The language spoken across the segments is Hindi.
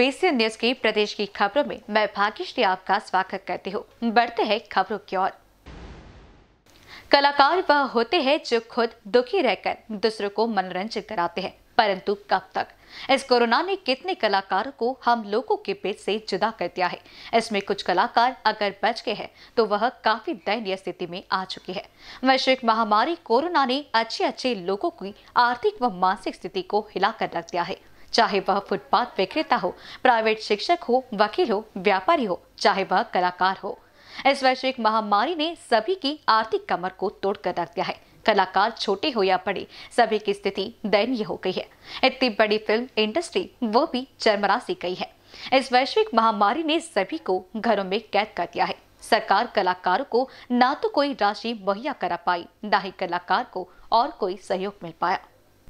बेसियन न्यूज़ की प्रदेश की खबरों में मैं भाग्यश्री आपका स्वागत करती हूँ। बढ़ते हैं खबरों की ओर। कलाकार वह होते हैं जो खुद दुखी रहकर दूसरों को मनोरंजन कराते हैं, परंतु कब तक? इस कोरोना ने कितने कलाकारों को हम लोगों के बीच से जुदा कर दिया है? इसमें कुछ कलाकार अगर बच गए हैं तो वह काफ़ी दयनीय स्थिति में आ चुकी है। वैश्विक महामारी कोरोना ने अच्छे अच्छे लोगों की आर्थिक व मानसिक स्थिति को हिलाकर रख दिया है। चाहे वह फुटपाथ विक्रेता हो, प्राइवेट शिक्षक हो, वकील हो, व्यापारी हो, चाहे वह कलाकार हो। इस वैश्विक महामारी ने सभी की आर्थिक कमर को तोड़कर रख दिया है। कलाकार छोटे हो या बड़े, सभी की स्थिति दयनीय हो गई है। इतनी बड़ी फ़िल्म इंडस्ट्री, वो भी चरमरा सी गई है। इस वैश्विक महामारी ने सभी को घरों में कैद कर दिया है। सरकार कलाकारों को ना तो कोई राशि मुहैया करा पाई, ना ही कलाकार को और कोई सहयोग मिल पाया।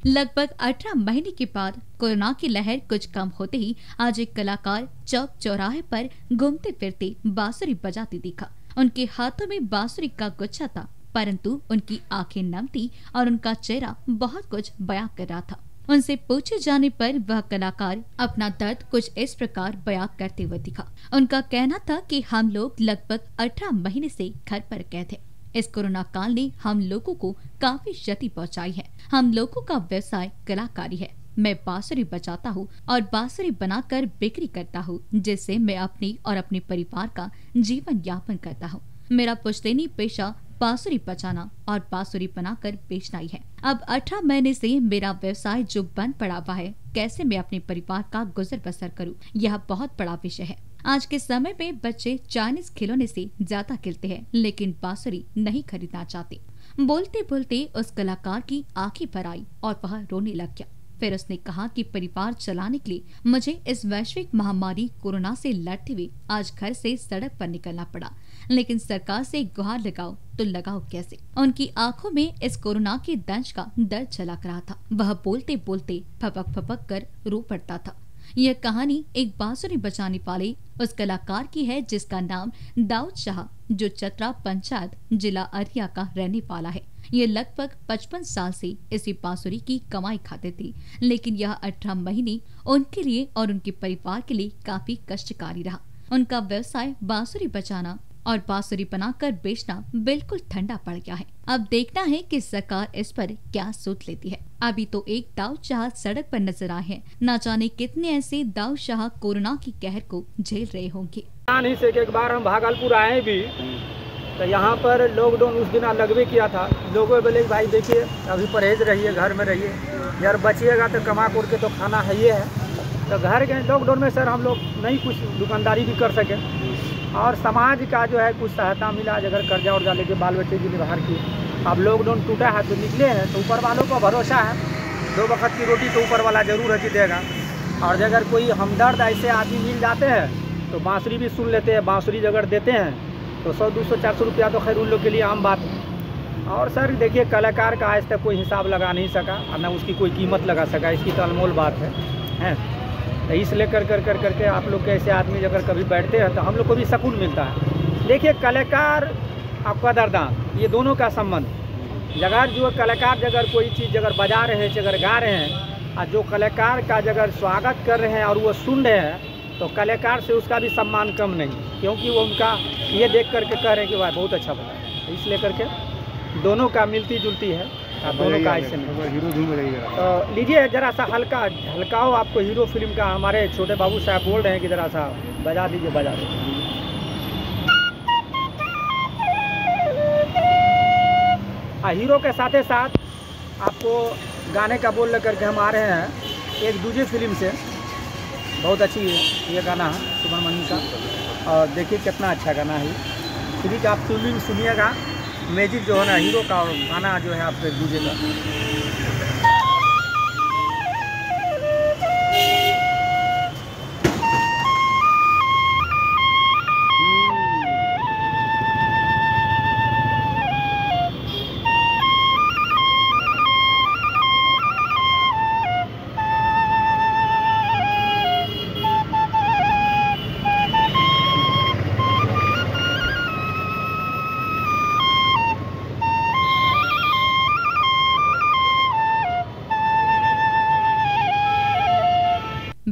लगभग 18 महीने के बाद कोरोना की लहर कुछ कम होते ही आज एक कलाकार चौक चौराहे पर घूमते फिरते बांसुरी बजाते दिखा। उनके हाथों में बांसुरी का गुच्छा था, परंतु उनकी आँखें नम थी और उनका चेहरा बहुत कुछ बयां कर रहा था। उनसे पूछे जाने पर वह कलाकार अपना दर्द कुछ इस प्रकार बयां करते हुए दिखा। उनका कहना था कि हम लोग लगभग 18 महीने से घर पर गए थे। इस कोरोना काल ने हम लोगों को काफ़ी क्षति पहुंचाई है। हम लोगों का व्यवसाय कलाकारी है। मैं बांसुरी बजाता हूँ और बांसुरी बनाकर बिक्री करता हूँ, जिससे मैं अपनी और अपने परिवार का जीवन यापन करता हूँ। मेरा पुश्तैनी पेशा बांसुरी बचाना और बांसुरी बनाकर बेचना ही है। अब अठारह महीने से मेरा व्यवसाय जो बंद पड़ा हुआ है, कैसे मैं अपने परिवार का गुजर बसर करूँ, यह बहुत बड़ा विषय है। आज के समय में बच्चे चाइनीज़ खिलौने से ज़्यादा खेलते हैं, लेकिन बांसुरी नहीं खरीदना चाहते। बोलते बोलते उस कलाकार की आँखें भर आई और वह रोने लग गया। फिर उसने कहा कि परिवार चलाने के लिए मुझे इस वैश्विक महामारी कोरोना से लड़ते हुए आज घर से सड़क पर निकलना पड़ा, लेकिन सरकार से गुहार लगाओ तो लगाओ कैसे? उनकी आँखों में इस कोरोना के दंश का दर्द छलक रहा था। वह बोलते बोलते फपक फपक कर रो पड़ता था। यह कहानी एक बांसुरी बचाने वाले उस कलाकार की है, जिसका नाम दाऊद शाह, जो चतरा पंचायत, जिला अरिया का रहने वाला है। ये लगभग 55 साल से इसी बांसुरी की कमाई खाते थे, लेकिन यह अठारह महीने उनके लिए और उनके परिवार के लिए काफ़ी कष्टकारी रहा। उनका व्यवसाय बांसुरी बचाना और बांसुरी बनाकर बेचना बिल्कुल ठंडा पड़ गया है। अब देखना है कि सरकार इस पर क्या सोच लेती है। अभी तो एक दाऊद शाह सड़क पर नज़र आए हैं। न जाने कितने ऐसे दाऊद शाह कोरोना की कहर को झेल रहे होंगे। ही से एक बार हम भागलपुर आए भी तो यहाँ पर लॉकडाउन उस दिन लगवे किया था। लोगों बोले, भाई देखिए, अभी परहेज रहिए, घर में रहिए। यार बचिएगा तो कमा कर के तो खाना है ये है। तो घर के लॉकडाउन में सर हम लोग नहीं कुछ दुकानदारी भी कर सके। और समाज का जो है कुछ सहायता मिला अगर कर्जा उर्जा लेके बाल बच्चे की निबार की। अब लॉकडाउन टूटा है तो निकले हैं तो ऊपर वालों का भरोसा है। दो वक्त की रोटी तो ऊपर वाला ज़रूर है देगा। और अगर कोई हमदर्द ऐसे आदमी मिल जाते हैं तो बाँसुरी भी सुन लेते हैं, बाँसुरी अगर देते हैं। तो सौ, दो सौ, चार सौ रुपया तो खैर उन लोग के लिए आम बात। है और सर, देखिए, कलाकार का आज तक कोई हिसाब लगा नहीं सका, और न उसकी कोई कीमत लगा सका, इसकी तो अनमोल बात है, हैं। तो इस लेकर कर कर, करके आप लोग के ऐसे आदमी अगर कभी बैठते हैं तो हम लोग को भी सकून मिलता है। देखिए, कलाकार और कदरदान ये दोनों का संबंध। अगर जो कलाकार जगह कोई चीज़ अगर बजा रहे हैं अगर गा रहे हैं, और जो कलाकार का अगर स्वागत कर रहे हैं और वो सुन रहे हैं तो कलाकार से उसका भी सम्मान कम नहीं, क्योंकि वो उनका ये देख करके कह रहे हैं कि भाई बहुत अच्छा बना इसलिए करके दोनों का मिलती जुलती है। दोनों का ऐसे हीरो तो लीजिए जरा सा हल्का हल्काओ आपको हीरो फ़िल्म का। हमारे छोटे बाबू साहब बोल रहे हैं कि जरा सा बजा दीजिए बजा दीजिए। हीरो के साथ साथ आपको गाने का बोल लेकर के हम आ रहे हैं एक दूसरी फ़िल्म से। बहुत अच्छी है ये गाना है सुब्रमण्यम का। और देखिए कितना अच्छा गाना है। फिर आप फ़िल्म सुनिएगा। मैजिक जो है ना हीरो का गाना जो है आपके डीजे का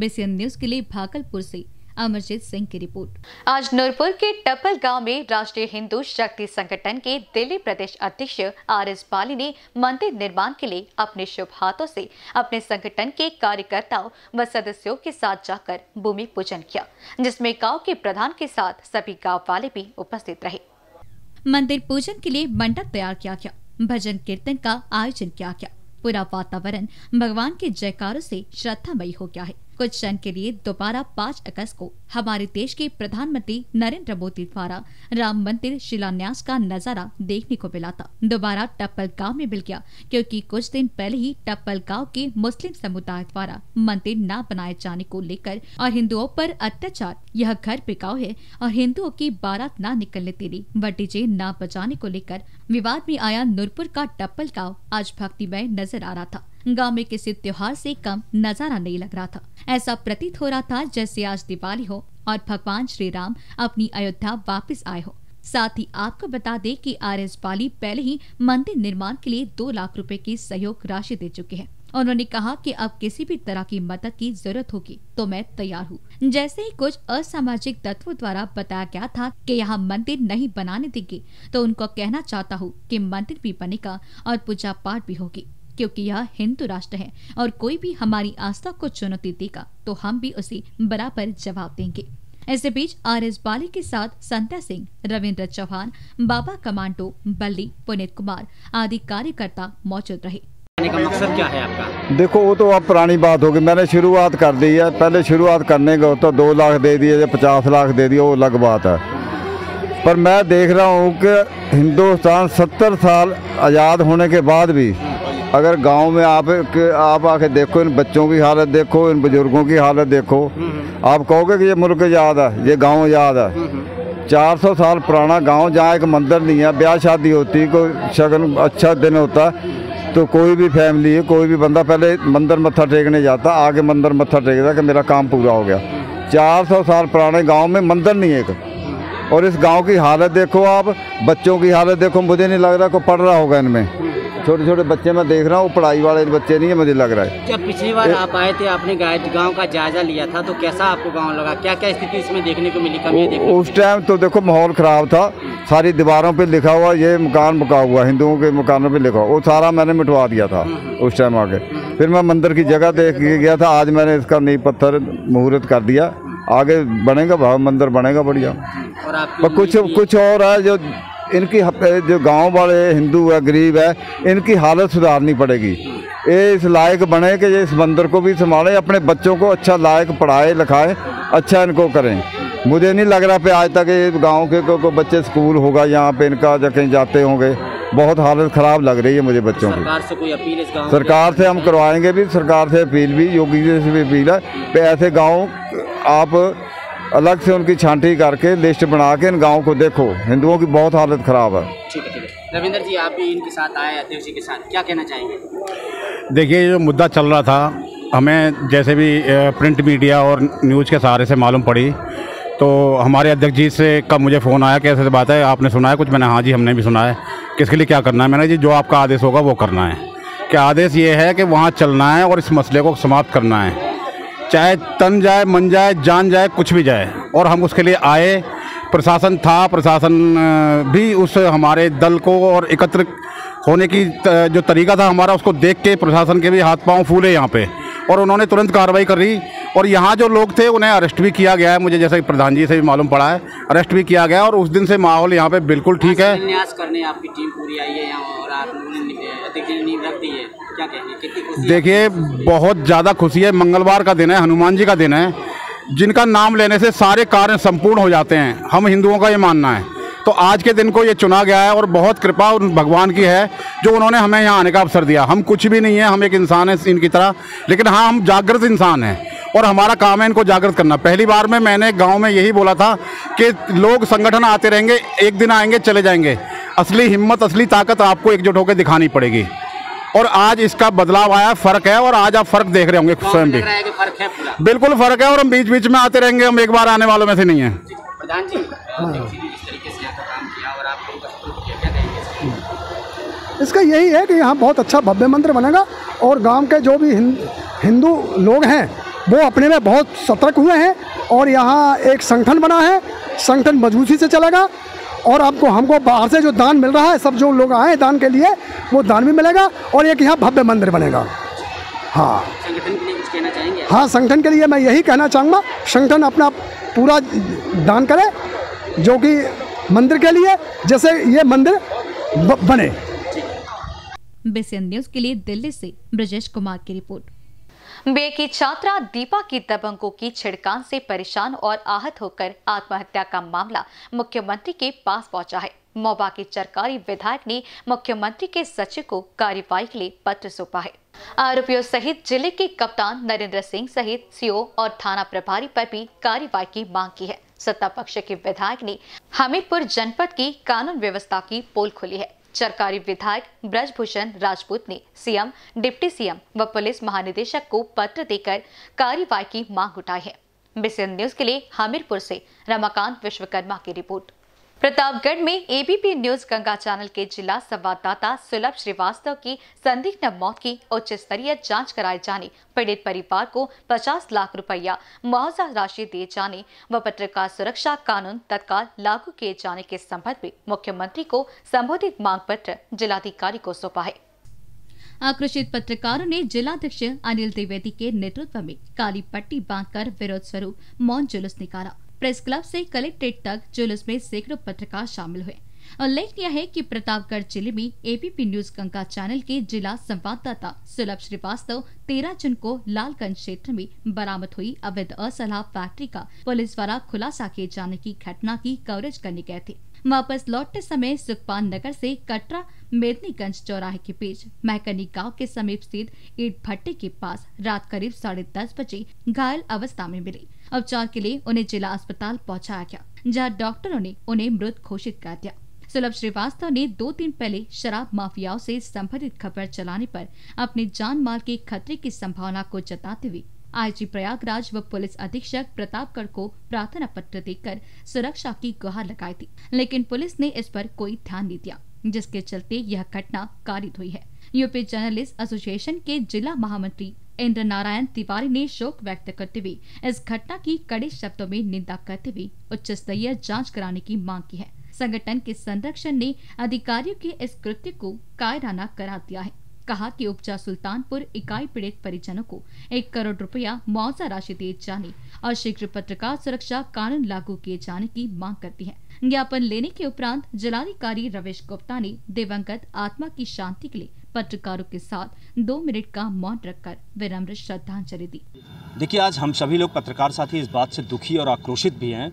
बेसियन न्यूज़ के लिए भागलपुर से अमरजीत सिंह की रिपोर्ट। आज नूरपुर के टपल गाँव में राष्ट्रीय हिंदू शक्ति संगठन के दिल्ली प्रदेश अध्यक्ष आर एस बाली ने मंदिर निर्माण के लिए अपने शुभ हाथों से अपने संगठन के कार्यकर्ताओं व सदस्यों के साथ जाकर भूमि पूजन किया जिसमें गाँव के प्रधान के साथ सभी गाँव वाले भी उपस्थित रहे। मंदिर पूजन के लिए मंडप तैयार किया गया भजन कीर्तन का आयोजन किया गया। पूरा वातावरण भगवान के जयकारों से श्रद्धामयी हो गया है। कुछ क्षण के लिए दोबारा पाँच अगस्त को हमारे देश के प्रधानमंत्री नरेंद्र मोदी द्वारा राम मंदिर शिलान्यास का नज़ारा देखने को मिला था। दोबारा टप्पल गाँव में मिल गया, क्योंकि कुछ दिन पहले ही टप्पल गाँव के मुस्लिम समुदाय द्वारा मंदिर न बनाए जाने को लेकर और हिंदुओं पर अत्याचार, यह घर गाँव है और हिंदुओं की बारात न निकलने देनी व डीजे न बजाने को लेकर विवाद में आया नूरपुर का टप्पल गाँव आज भक्तिमय नज़र आ रहा था। गाँव में किसी त्योहार से कम नज़ारा नहीं लग रहा था। ऐसा प्रतीत हो रहा था जैसे आज दिवाली हो और भगवान श्री राम अपनी अयोध्या वापस आए हो। साथ ही आपको बता दें कि आर एस बाली पहले ही मंदिर निर्माण के लिए दो लाख रुपए की सहयोग राशि दे चुके हैं। उन्होंने कहा कि अब किसी भी तरह की मदद की ज़रूरत होगी तो मैं तैयार हूँ। जैसे ही कुछ असामाजिक तत्वों द्वारा बताया गया था कि यहाँ मंदिर नहीं बनाने देंगे तो उनको कहना चाहता हूँ कि मंदिर भी बनेगा और पूजा पाठ भी होगी। क्योंकि यह हिंदू राष्ट्र है और कोई भी हमारी आस्था को चुनौती देगा तो हम भी उसे बराबर जवाब देंगे। ऐसे बीच आर एस बाली के साथ संध्या सिंह रविंद्र चौहान बाबा कमांडो बल्ली पुनीत कुमार आदि कार्यकर्ता मौजूद रहे। का मकसद क्या है आपका? देखो वो तो अब पुरानी बात होगी मैंने शुरुआत कर दी है। पहले शुरुआत करने को तो दो लाख दे दिए या पचास लाख दे दिए वो अलग बात है। पर मैं देख रहा हूँ कि हिंदुस्तान सत्तर साल आज़ाद होने के बाद भी अगर गाँव में आप आप आके देखो इन बच्चों की हालत देखो इन बुज़ुर्गों की हालत देखो आप कहोगे कि ये मुल्क याद है ये गाँव याद है। चार सौ साल पुराना गाँव जहाँ एक मंदिर नहीं है ब्याह शादी होती कोई शगन अच्छा दिन होता तो कोई भी फैमिली है कोई भी बंदा पहले मंदिर मत्था टेकने जाता आगे मंदिर मत्था टेकता कि मेरा काम पूरा हो गया। चार सौ साल पुराने गाँव में मंदिर नहीं है एक। और इस गाँव की हालत देखो आप बच्चों की हालत देखो मुझे नहीं लग रहा कोई पढ़ रहा होगा इनमें। छोटे छोटे बच्चे मैं देख रहा हूँ पढ़ाई वाले बच्चे नहीं है मुझे लग रहा है। जब पिछली बार आप आए थे आपने गाँव का जायजा लिया था तो कैसा आपको गाँव लगा? क्या क्या स्थिति इसमें देखने को मिली कमी देखने उस टाइम तो देखो माहौल ख़राब था। सारी दीवारों पे लिखा हुआ ये मकान मुका हुआ हिंदुओं के मकानों पे लिखा हुआ वो सारा मैंने मिटवा दिया था उस टाइम आके। फिर मैं मंदिर की जगह देख के गया था आज मैंने इसका नींव पत्थर मुहूर्त कर दिया। आगे बनेगा भाव मंदिर बनेगा बढ़िया। पर कुछ कुछ और है जो इनकी जो गाँव वाले हिंदू है गरीब है इनकी हालत सुधारनी पड़ेगी। ये इस लायक बने कि ये इस मंदिर को भी संभालें अपने बच्चों को अच्छा लायक पढ़ाए लिखाए अच्छा इनको करें। मुझे नहीं लग रहा पे आज तक ये गाँव के को, को बच्चे स्कूल होगा यहाँ पे इनका जब कहीं जाते होंगे। बहुत हालत ख़राब लग रही है मुझे बच्चों की। सरकार से कोई अपील इस गाँव सरकार से हम करवाएँगे भी सरकार से अपील भी योगी जी से भी अपील है पे ऐसे गाँव आप अलग से उनकी छांटी करके लिस्ट बना के इन गाँव को देखो। हिंदुओं की बहुत हालत ख़राब है। ठीक है ठीक है। रविंदर जी आप भी इनके साथ आए अध्यक्ष जी के साथ। क्या कहना चाहेंगे? देखिए जो मुद्दा चल रहा था हमें जैसे भी प्रिंट मीडिया और न्यूज़ के सहारे से मालूम पड़ी। तो हमारे अध्यक्ष जी से कब मुझे फ़ोन आया कैसे से बात है आपने सुना है कुछ? मैंने हाँ जी हमने भी सुना है। किसके लिए क्या करना है? मैंने जी जो आपका आदेश होगा वो करना है। क्या आदेश ये है कि वहाँ चलना है और इस मसले को समाप्त करना है। चाहे तन जाए, मन जाए, जान जाए, कुछ भी जाए। और हम उसके लिए आए। प्रशासन था, प्रशासन भी उस हमारे दल को और एकत्र होने की जो तरीका था हमारा, उसको देख के प्रशासन के भी हाथ पाँव फूले यहाँ पे। और उन्होंने तुरंत कार्रवाई कर। और यहाँ जो लोग थे उन्हें अरेस्ट भी किया गया है। मुझे जैसे प्रधान जी से भी मालूम पड़ा है। अरेस्ट भी किया गया और उस दिन से माहौल यहाँ पे बिल्कुल ठीक है। न्यास करने आपकी टीम पूरी आई है और आप लोगों ने अध्यक्ष जी ने नींव रख दी है। क्या कहेंगे कितनी खुशी है? देखिए बहुत ज़्यादा खुशी है। मंगलवार का दिन है हनुमान जी का दिन है। जिनका नाम लेने से सारे कार्य संपूर्ण हो जाते हैं। हम हिंदुओं का ये मानना है। तो आज के दिन को ये चुना गया है और बहुत कृपा उन भगवान की है जो उन्होंने हमें यहाँ आने का अवसर दिया। हम कुछ भी नहीं है हम एक इंसान है इनकी तरह। लेकिन हाँ हम जागृत इंसान हैं। और हमारा काम है इनको जागृत करना। पहली बार में मैंने गाँव में यही बोला था कि लोग संगठन आते रहेंगे एक दिन आएँगे चले जाएँगे। असली हिम्मत असली ताकत आपको एकजुट होकर दिखानी पड़ेगी। और आज इसका बदलाव आया फ़र्क है और आज आप फ़र्क देख रहे होंगे स्वयं भी। लग रहा है कि फ़र्क है पूरा? बिल्कुल फ़र्क है और हम बीच बीच में आते रहेंगे हम एक बार आने वालों में से नहीं है। प्रधान जी। अध्यक्ष जी ने जिस तरीके से यहाँ का काम किया और आप लोगों का सपोर्ट किया क्या कहेंगे इसके? इसका यही है कि यहाँ बहुत अच्छा भव्य मंदिर बनेगा और गाँव के जो भी हिंदू लोग हैं वो अपने में बहुत सतर्क हुए हैं और यहाँ एक संगठन बना है संगठन मजबूती से चलेगा और आपको हमको बाहर से जो दान मिल रहा है सब जो लोग आए दान के लिए वो दान भी मिलेगा और एक यहाँ भव्य मंदिर बनेगा। हाँ। संगठन के लिए कुछ कहना चाहेंगे? हाँ संगठन के लिए मैं यही कहना चाहूँगा संगठन अपना पूरा दान करे जो कि मंदिर के लिए जैसे ये मंदिर ब- बने। बीसीएन न्यूज़ के लिए दिल्ली से ब्रजेश कुमार की रिपोर्ट। बे की छात्रा दीपा की दबंगों की छिड़कान से परेशान और आहत होकर आत्महत्या का मामला मुख्यमंत्री के पास पहुँचा है। मोबा के सरकारी विधायक ने मुख्यमंत्री के सचिव को कार्यवाही के लिए पत्र सौंपा है। आरोपियों सहित ज़िले के कप्तान नरेंद्र सिंह सहित सीओ और थाना प्रभारी पर भी कार्रवाई की मांग की है। सत्ता पक्ष के विधायक ने हमीरपुर जनपद की कानून व्यवस्था की पोल खोली है। सरकारी विधायक ब्रजभूषण राजपूत ने सीएम, डिप्टी सीएम व पुलिस महानिदेशक को पत्र देकर कार्यवाही की मांग उठाई है। बीसीएन न्यूज़ के लिए हमीरपुर से रमाकांत विश्वकर्मा की रिपोर्ट। प्रतापगढ़ में एबीपी न्यूज़ गंगा चैनल के जिला संवाददाता सुलभ श्रीवास्तव की संदिग्ध मौत की उच्च स्तरीय जाँच कराए जाने, पीड़ित परिवार को 50 लाख रुपया मुआवजा राशि दिए जाने व पत्रकार सुरक्षा कानून तत्काल लागू किए जाने के संबंध में मुख्यमंत्री को संबोधित मांग पत्र जिलाधिकारी को सौंपा है। आक्रोशित पत्रकारों ने जिलाध्यक्ष अनिल द्विवेदी के नेतृत्व में काली पट्टी बांधकर विरोध स्वरूप मौन जुलूस निकाला। प्रेस क्लब से कलेक्ट्रेट तक जुलूस में सैकड़ों पत्रकार शामिल हुए। उल्लेखनीय है कि प्रतापगढ़ ज़िले में एबीपी न्यूज़ गंगा चैनल के जिला संवाददाता सुलभ श्रीवास्तव तेरह जून को लालगंज क्षेत्र में बरामद हुई अवैध असलाह फैक्ट्री का पुलिस द्वारा खुलासा किए जाने की घटना की कवरेज करने गए थे। वापस लौटते समय सुखपान नगर से कटरा मेदनीगंज चौराहे के बीच महकनी गाँव के समीप स्थित ईट भट्टे के पास रात करीब साढ़े दस बजे घायल अवस्था में मिले। उपचार के लिए उन्हें जिला अस्पताल पहुँचाया गया, जहाँ डॉक्टरों ने उन्हें मृत घोषित कर दिया। सुलभ श्रीवास्तव ने दो दिन पहले शराब माफियाओं से संबंधित खबर चलाने पर अपने जान माल के खतरे की संभावना को जताते हुए आईजी प्रयागराज व पुलिस अधीक्षक प्रतापगढ़ को प्रार्थना पत्र देकर सुरक्षा की गुहार लगाई थी, लेकिन पुलिस ने इस पर कोई ध्यान नहीं दिया, जिसके चलते यह घटना कारित हुई है। यूपी जर्नलिस्ट एसोसिएशन के जिला महामंत्री इंद्र नारायण तिवारी ने शोक व्यक्त करते हुए, इस घटना की कड़े शब्दों में निंदा करते हुए उच्च स्तरीय जाँच कराने की मांग की है। संगठन के संरक्षण ने अधिकारियों के इस कृत्य को कायराना करार दिया है। कहा कि उपजा सुल्तानपुर इकाई पीड़ित परिजनों को एक करोड़ रुपया मुआवजा राशि दिए जाने और शीघ्र पत्रकार सुरक्षा कानून लागू किए जाने की मांग करती है। ज्ञापन लेने के उपरांत जिलाधिकारी रवेश गुप्ता ने दिवंगत आत्मा की शांति के लिए पत्रकारों के साथ दो मिनट का मौन रखकर विनम्र श्रद्धांजलि दी। देखिए, आज हम सभी लोग पत्रकार साथी इस बात से दुखी और आक्रोशित भी हैं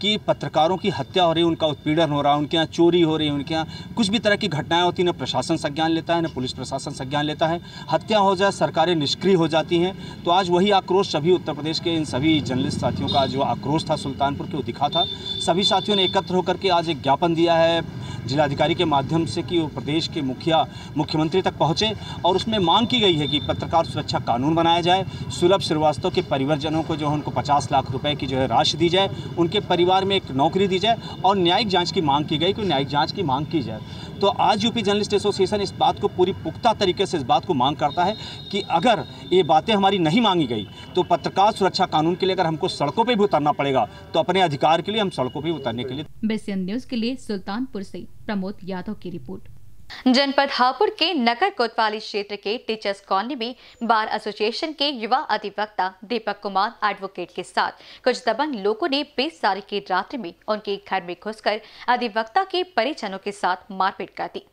कि पत्रकारों की हत्या हो रही है उनका उत्पीड़न हो रहा है उनके यहाँ चोरी हो रही है उनके यहाँ कुछ भी तरह की घटनाएँ होती हैं न प्रशासन संज्ञान लेता है, न पुलिस प्रशासन संज्ञान लेता है। हत्या हो जाए, सरकारें निष्क्रिय हो जाती हैं तो आज वही आक्रोश सभी उत्तर प्रदेश के इन सभी जर्नलिस्ट साथियों का, जो आक्रोश था सुल्तानपुर के, वो दिखा था। सभी साथियों ने एकत्र होकर के आज एक ज्ञापन दिया है जिलाधिकारी के माध्यम से कि वो प्रदेश के मुखिया, मुख्यमंत्री तक पहुँचे और उसमें मांग की गई है कि पत्रकार सुरक्षा कानून बनाया जाए, सुलभ श्रीवास्तव के परिवारजनों को जो है उनको पचास लाख रुपये की जो है राशि दी जाए, उनके परिवार में एक नौकरी दी जाए और न्यायिक जाँच की मांग की गई कि न्यायिक जाँच की मांग की जाए। तो आज यूपी जर्नलिस्ट एसोसिएशन इस बात को पूरी पुख्ता तरीके से इस बात को मांग करता है कि अगर ये बातें हमारी नहीं मांगी गई तो पत्रकार सुरक्षा कानून के लिए अगर हमको सड़कों पर भी उतरना पड़ेगा तो अपने अधिकार के लिए हम सड़कों पर उतरने के लिए बेसियन न्यूज़ के लिए सुल्तानपुर से प्रमोद यादव की रिपोर्ट। जनपद हापुड़ के नगर कोतवाली क्षेत्र के टीचर्स कॉलोनी में बार एसोसिएशन के युवा अधिवक्ता दीपक कुमार एडवोकेट के साथ कुछ दबंग लोगों ने बीस तारीख की रात्रि में उनके घर में घुसकर अधिवक्ता के परिजनों के साथ मारपीट कर दी।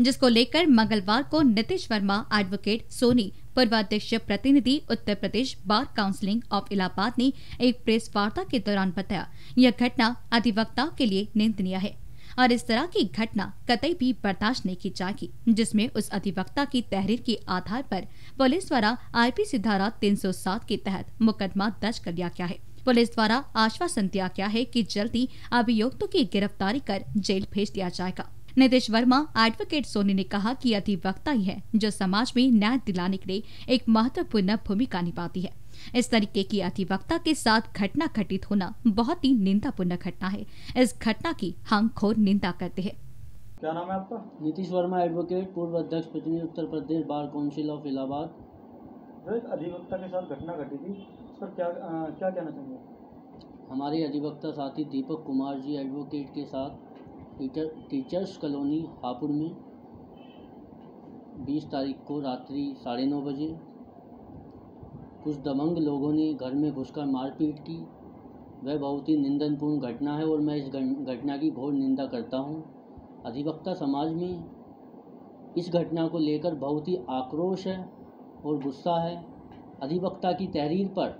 जिसको लेकर मंगलवार को नीतीश वर्मा एडवोकेट सोनी, पूर्वाध्यक्ष प्रतिनिधि, Uttar Pradesh bar councilling of Allahabad ने एक प्रेस वार्ता के दौरान बताया, यह घटना अधिवक्ताओं के लिए निंदनीय है। और इस तरह की घटना कतई भी बर्दाश्त नहीं की जाएगी, जिसमें उस अधिवक्ता की तहरीर के आधार पर पुलिस द्वारा आईपीसी धारा 307 के तहत मुकदमा दर्ज कर लिया गया है। पुलिस द्वारा आश्वासन दिया गया है कि जल्दी अभियुक्तों की गिरफ्तारी कर जेल भेज दिया जाएगा। नीतीश वर्मा एडवोकेट सोनी ने कहा कि अधिवक्ता ही है जो समाज में न्याय दिलाने के लिए एक महत्वपूर्ण भूमिका निभाती है। इस तरीके की अधिवक्ता के साथ घटना घटित होना बहुत ही निंदापूर्ण घटना है। इस घटना की हम घोर निंदा करते हैं। क्या नाम है आपका? नीतीश वर्मा एडवोकेट पूर्व अध्यक्ष प्रतिनिधि Uttar Pradesh bar council of Allahabad. जो एक अधिवक्ता के साथ घटना घटी थी उस पर क्या अ, क्या कहना चाहेंगे? हमारे अधिवक्ता साथी दीपक कुमार जी एडवोकेट के साथ टीचर टीचर्स कॉलोनी हापुड़ में 20 तारीख को रात्रि साढ़े नौ बजे कुछ दबंग लोगों ने घर में घुसकर मारपीट की। वह बहुत ही निंदनपूर्ण घटना है और मैं इस घटना की घोर निंदा करता हूँ। अधिवक्ता समाज में इस घटना को लेकर बहुत ही आक्रोश है और गुस्सा है। अधिवक्ता की तहरीर पर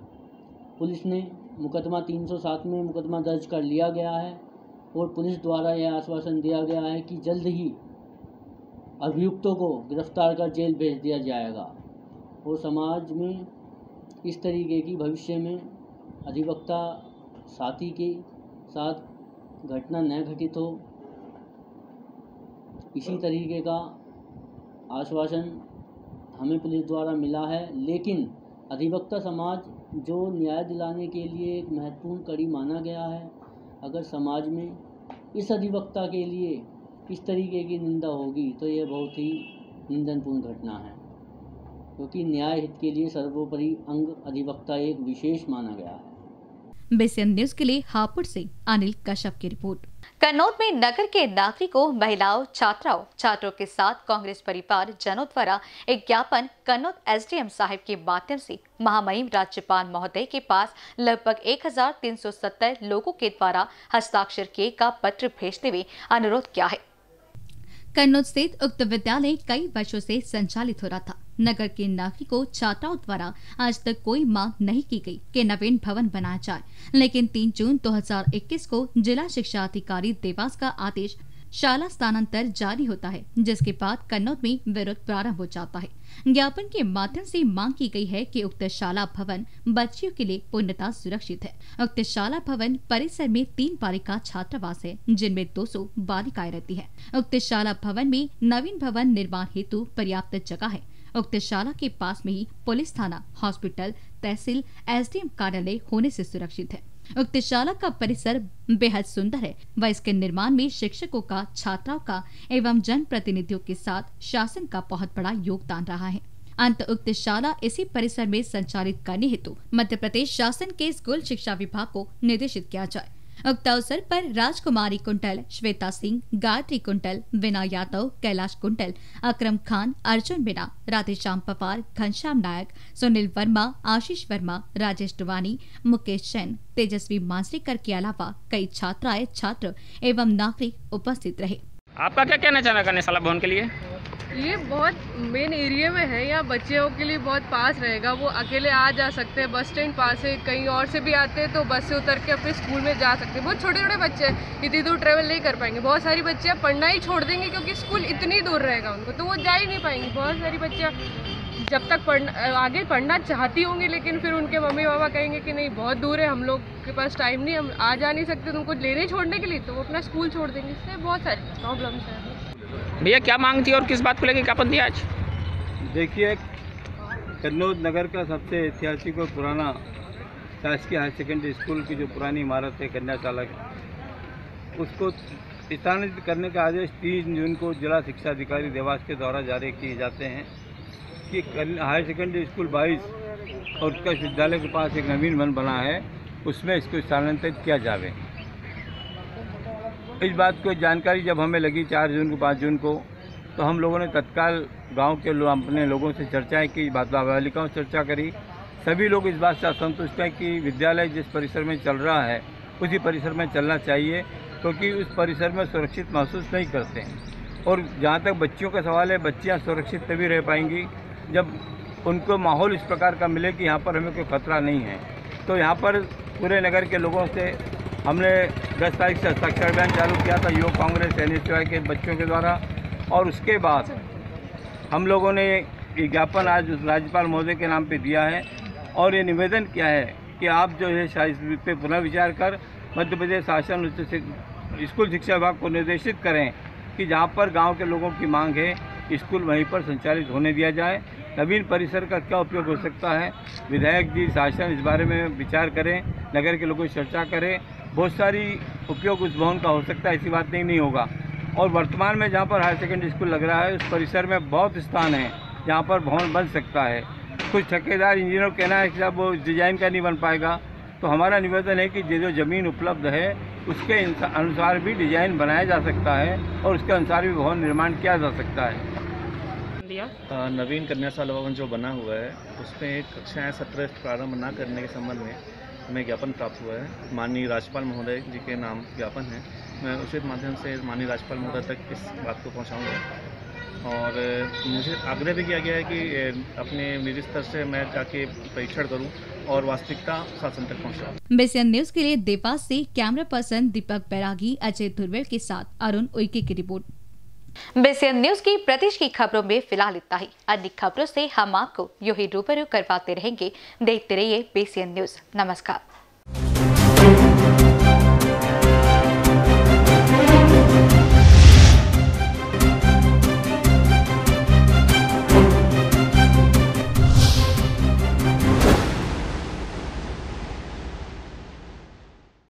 पुलिस ने मुकदमा 307 में मुकदमा दर्ज कर लिया गया है। और पुलिस द्वारा यह आश्वासन दिया गया है कि जल्द ही अभियुक्तों को गिरफ़्तार कर जेल भेज दिया जाएगा। और समाज में इस तरीके की भविष्य में अधिवक्ता साथी के साथ घटना न घटित हो, इसी तरीके का आश्वासन हमें पुलिस द्वारा मिला है। लेकिन अधिवक्ता समाज जो न्याय दिलाने के लिए एक महत्वपूर्ण कड़ी माना गया है अगर समाज में इस अधिवक्ता के लिए इस तरीके की निंदा होगी तो यह बहुत ही निंदनपूर्ण घटना है। क्योंकि न्याय हित के लिए सर्वोपरि अंग अधिवक्ता एक विशेष माना गया है। बेसियन न्यूज़ के लिए हापुड़ से अनिल कश्यप की रिपोर्ट। कन्नौज में नगर के नागरिकों महिलाओं, छात्राओं, छात्रों के साथ कांग्रेस परिवार जनों द्वारा एक ज्ञापन कन्नौज एसडीएम साहिब के माध्यम से महामहिम राज्यपाल महोदय के पास लगभग 1370 लोगों के द्वारा हस्ताक्षर किए का पत्र भेजते हुए अनुरोध किया है। कन्नौज स्थित उक्त विद्यालय कई वर्षों से संचालित हो रहा था। नगर के नागरिकों, छात्राओं द्वारा आज तक कोई मांग नहीं की गई कि नवीन भवन बनाया जाए। लेकिन 3 जून 2021 को जिला शिक्षा अधिकारी देवास का आदेश शाला स्थानांतर जारी होता है, जिसके बाद कन्नौज में विरोध प्रारंभ हो जाता है। ज्ञापन के माध्यम से मांग की गई है कि उक्त शाला भवन बच्चियों के लिए पूर्णता सुरक्षित है। उक्त शाला भवन परिसर में तीन बालिका छात्रावास है, जिनमें 200 बालिकाएँ रहती है। उक्त शाला भवन में नवीन भवन निर्माण हेतु पर्याप्त जगह है। उक्त शाला के पास में ही पुलिस थाना, हॉस्पिटल, तहसील, एसडीएम कार्यालय होने से सुरक्षित है। उक्त शाला का परिसर बेहद सुंदर है। व इसके निर्माण में शिक्षकों का, छात्राओं का एवं जन प्रतिनिधियों के साथ शासन का बहुत बड़ा योगदान रहा है। अंत उक्त शाला इसी परिसर में संचालित करने हेतु मध्य प्रदेश शासन के स्कूल शिक्षा विभाग को निर्देशित किया जाए। उक्त अवसर पर राजकुमारी कुंटल, श्वेता सिंह, गायत्री कुंटल विना यादव, कैलाश कुंटल, अक्रम खान, अर्जुन मीणा, राधेश्याम पवार, घनश्याम नायक, सुनील वर्मा, आशीष वर्मा, राजेश डुवानी मुकेश जैन तेजस्वी मांसरीकर के अलावा कई छात्राएँ, छात्र एवं नागरिक उपस्थित रहे। आपका क्या कहना चाहना करने साला भवन के लिए? ये बहुत मेन एरिया में है, यहाँ बच्चों के लिए बहुत पास रहेगा। वो अकेले आ जा सकते हैं बस स्टैंड पास है, कहीं और से भी आते हैं तो बस से उतर के अपने स्कूल में जा सकते हैं। बहुत छोटे छोटे बच्चे हैं, इतनी दूर ट्रेवल नहीं कर पाएँगे। बहुत सारी बच्चे पढ़ना ही छोड़ देंगे, क्योंकि स्कूल इतनी दूर रहेगा उनको तो वो जा ही नहीं पाएँगी। बहुत सारी बच्चियाँ जब तक पढ़ना आगे पढ़ना चाहती होंगी, लेकिन फिर उनके मम्मी पापा कहेंगे कि नहीं, बहुत दूर है, हम लोग के पास टाइम नहीं, हम आ जा नहीं सकते, तुमको लेने छोड़ने के लिए तो वो अपना स्कूल छोड़ देंगे। इससे बहुत सारी प्रॉब्लम्स हैं। भैया, क्या मांग थी और किस बात को लेकर ज्ञापन दिया आज? देखिए, कन्नौज नगर का सबसे ऐतिहासिक और पुराना शासकीय हायर सेकेंडरी स्कूल की जो पुरानी इमारत है, कन्याशाला की, उसको स्थानांतरित करने का आदेश तीन जून को जिला शिक्षा अधिकारी देवास के द्वारा जारी किए जाते हैं कि हायर सेकेंडरी स्कूल बाईस और उत्कर्ष विद्यालय के पास एक नवीन वन बना है, उसमें इसको स्थानांतरित किया जावे। इस बात को जानकारी जब हमें लगी चार जून को, पाँच जून को तो हम लोगों ने तत्काल गाँव के लोग अपने लोगों से चर्चाएँ की, बात बालिकाओं से चर्चा करी। सभी लोग इस बात से असंतुष्ट हैं कि विद्यालय जिस परिसर में चल रहा है, उसी परिसर में चलना चाहिए, क्योंकि तो उस परिसर में सुरक्षित महसूस नहीं करते। और जहाँ तक बच्चियों का सवाल है, बच्चियाँ सुरक्षित तभी रह पाएँगी जब उनको माहौल इस प्रकार का मिले कि यहाँ पर हमें कोई खतरा नहीं है। तो यहाँ पर पूरे नगर के लोगों से हमने 10 तारीख से हस्ताक्षर अभियान चालू किया था, युवक कांग्रेस एन के बच्चों के द्वारा। और उसके बाद हम लोगों ने ज्ञापन आज राज्यपाल महोदय के नाम पे दिया है और ये निवेदन किया है कि आप जो है इस पे पुनः विचार कर मध्य प्रदेश शासन उच्च स्कूल शिक्षा विभाग को निर्देशित करें कि जहाँ पर गाँव के लोगों की मांग है, स्कूल वहीं पर संचालित होने दिया जाए। नवीन परिसर का क्या उपयोग हो सकता है? विधायक जी शासन इस बारे में विचार करें, नगर के लोगों से चर्चा करें। बहुत सारी उपयोग उस भवन का हो सकता है ऐसी बात नहीं नहीं होगा। और वर्तमान में जहाँ पर हायर सेकेंडरी स्कूल लग रहा है उस परिसर में बहुत स्थान है जहाँ पर भवन बन सकता है। कुछ ठेकेदार इंजीनियर कहना है कि साहब वो डिज़ाइन का नहीं बन पाएगा तो हमारा निवेदन है कि जो ज़मीन उपलब्ध है उसके अनुसार भी डिज़ाइन बनाया जा सकता है और उसके अनुसार भी भवन निर्माण किया जा सकता है। दिया अ, नवीन कन्याशाला भवन जो बना हुआ है उसमें एक कक्षाएँ सत्र प्रारंभ न करने के संबंध में हमें ज्ञापन प्राप्त हुआ है। माननीय राज्यपाल महोदय जी के नाम ज्ञापन है। मैं उचित माध्यम से माननीय राज्यपाल महोदय तक इस बात को पहुंचाऊँगा। और मुझे आग्रह भी किया गया है कि अपने निजी स्तर से मैं जाके परीक्षण करूँ और वास्तविकता शासन तक पहुंचाऊं। बेसियन न्यूज़ के लिए देवास से कैमरा पर्सन दीपक बैरागी, अजय धुर्वेल के साथ अरुण उइके की रिपोर्ट। बेसियन न्यूज़ की प्रदेश की खबरों में फ़िलहाल इतना ही। अन्य खबरों से हम आपको यही रूबरू करवाते रहेंगे। देखते रहिए बेसियन न्यूज़। नमस्कार।